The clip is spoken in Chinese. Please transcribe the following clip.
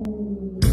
嗯。